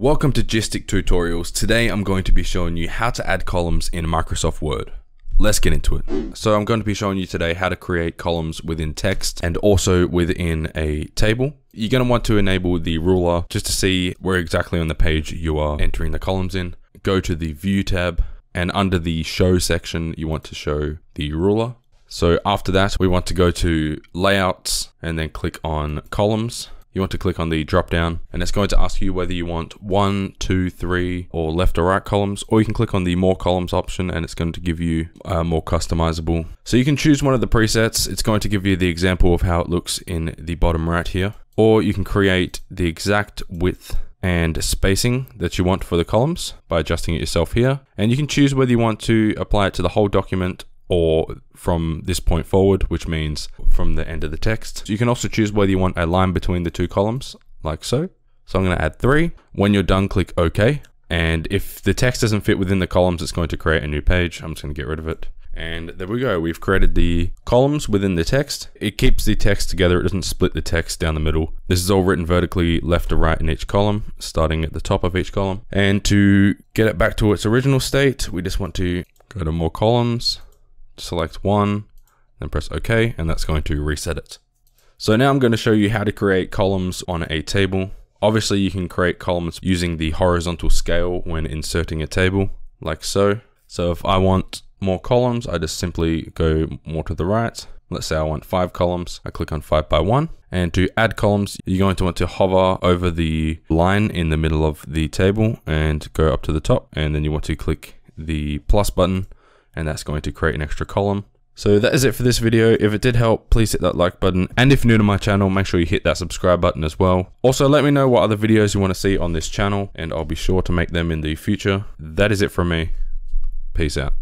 Welcome to Gystic Tutorials. Today I'm going to be showing you how to add columns in Microsoft Word. Let's get into it. So I'm going to be showing you today how to create columns within text and also within a table. You're going to want to enable the ruler just to see where exactly on the page you are entering the columns in. Go to the View tab and under the Show section you want to show the ruler. So after that we want to go to Layouts and then click on Columns you want to click on the drop down and it's going to ask you whether you want one, two, three, or left or right columns, or you can click on the more columns option and it's going to give you uh, more customizable. So you can choose one of the presets. It's going to give you the example of how it looks in the bottom right here, or you can create the exact width and spacing that you want for the columns by adjusting it yourself here. And you can choose whether you want to apply it to the whole document or from this point forward, which means from the end of the text. You can also choose whether you want a line between the two columns, like so. So I'm going to add three. When you're done, click OK. And if the text doesn't fit within the columns, it's going to create a new page. I'm just going to get rid of it. And there we go. We've created the columns within the text. It keeps the text together. It doesn't split the text down the middle. This is all written vertically left to right in each column, starting at the top of each column. And to get it back to its original state, we just want to go to more columns, select one, then press OK, and that's going to reset it. So now I'm going to show you how to create columns on a table. Obviously you can create columns using the horizontal scale when inserting a table, like so. So if I want more columns, I just simply go more to the right. Let's say I want five columns. I click on five by one. And to add columns, you're going to want to hover over the line in the middle of the table and go up to the top. And then you want to click the plus button and that's going to create an extra column. So that is it for this video. If it did help, please hit that like button. And if you're new to my channel, make sure you hit that subscribe button as well. Also, let me know what other videos you want to see on this channel, and I'll be sure to make them in the future. That is it from me. Peace out.